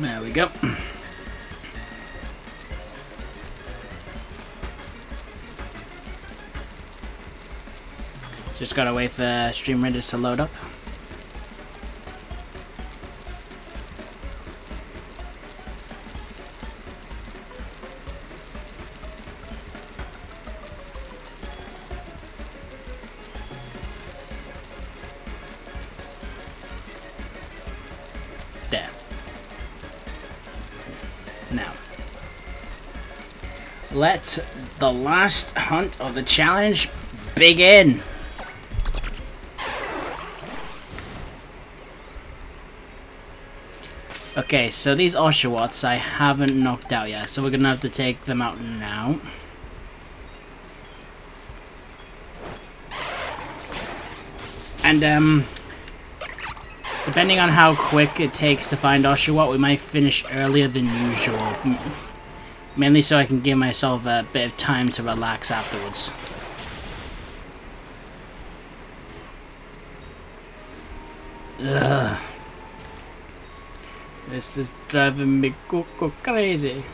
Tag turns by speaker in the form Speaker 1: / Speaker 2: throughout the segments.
Speaker 1: There we go. Just gotta wait for Stream Renders to load up. There. Now, let the last hunt of the challenge begin. Okay, so these Oshawotts I haven't knocked out yet, so we're gonna have to take them out now. And, um, depending on how quick it takes to find Oshawott, we might finish earlier than usual. Mainly so I can give myself a bit of time to relax afterwards. Ugh. This is driving me cuckoo crazy.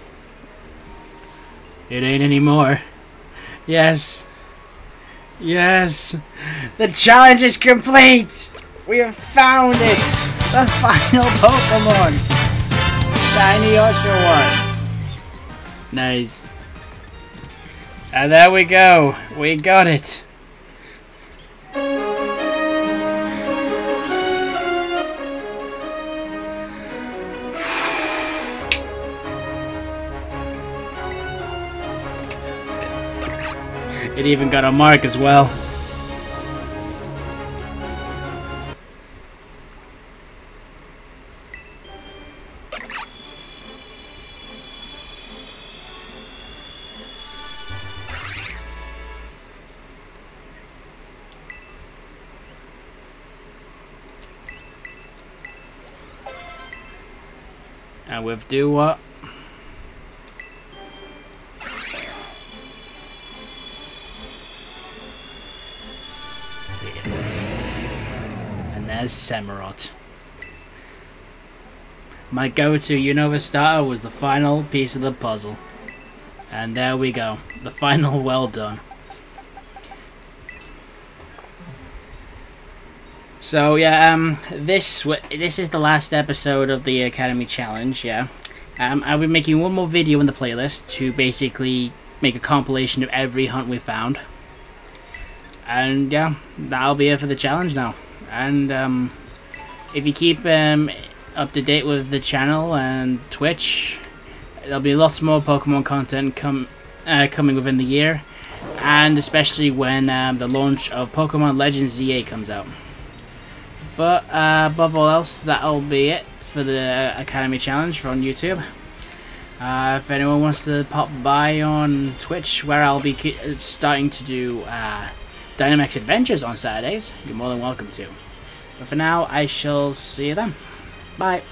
Speaker 1: It ain't anymore. Yes. Yes. The challenge is complete! We have found it! The final Pokemon! Shiny Oshawott. Nice. And there we go. We got it. It even got a mark as well. And with do what? And there's Samurott. My go-to Unova starter was the final piece of the puzzle. And there we go. The final well done. So yeah, um, this this is the last episode of the Academy Challenge. Yeah, um, I'll be making one more video in the playlist to basically make a compilation of every hunt we found. And yeah, that'll be it for the challenge now. And um, if you keep um, up to date with the channel and Twitch, there'll be lots more Pokemon content come uh, coming within the year, and especially when um, the launch of Pokemon Legends Z-A comes out. But uh, above all else, that'll be it for the Academy Challenge on YouTube. Uh, if anyone wants to pop by on Twitch, where I'll be starting to do uh, Dynamax Adventures on Saturdays, you're more than welcome to. But for now, I shall see you then. Bye.